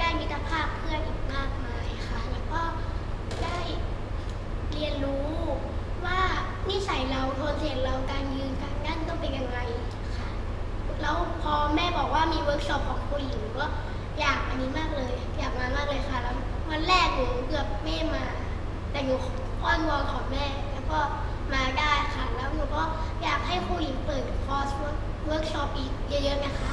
ได้มิตรภาพเพื่อนอีกมากมายค่ะ แล้วก็ได้เรียนรู้ว่านิสัยเราโทนเสียงเราการยืนการนั่งต้องเป็นยังไงค่ะ แล้วพอแม่บอกว่ามีเวิร์กช็อปของครูหญิงก็อยากอันนี้มากเลย อยากมามากเลยค่ะ แล้ววันแรกหนูเกือบไม่มา แต่หนูอ้อนวอนขอแม่ แล้วก็มาได้ค่ะ แล้วหนูก็อยากให้ครูหญิงเปิดคอร์สเวิร์กช็อปอีกเยอะๆนะคะ